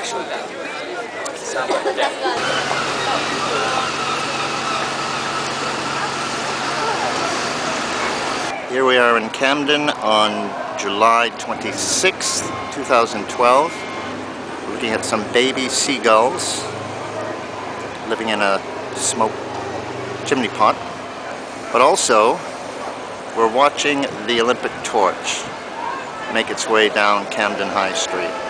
Here we are in Camden on July 26th, 2012. Looking at some baby seagulls living in a smoke chimney pot. But also, we're watching the Olympic torch make its way down Camden High Street.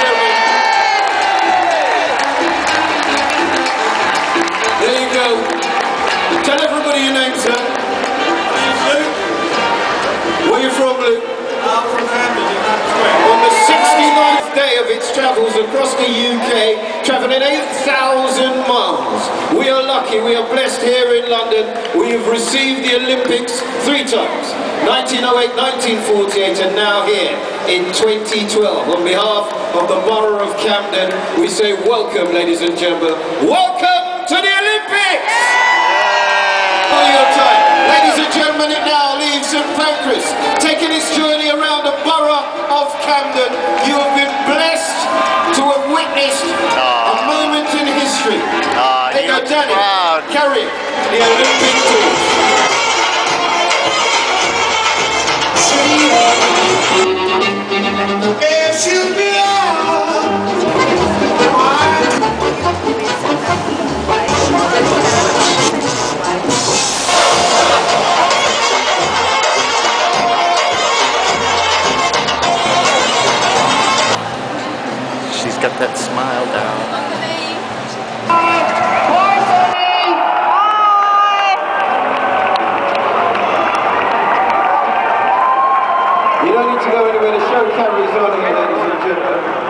On the 69th day of its travels across the UK, travelling 8,000 miles. We are lucky, we are blessed here in London. We have received the Olympics three times. 1908, 1948 and now here in 2012. On behalf of the Borough of Camden, we say welcome, ladies and gentlemen. Welcome to the Olympics! For your time. Ladies and gentlemen, it now leaves St Pancras, taking its journey Camden. You have been blessed to have witnessed a moment in history. Ah, They he go Danny, proud. carry that smile down. You don't need to go anywhere, the show carries on here.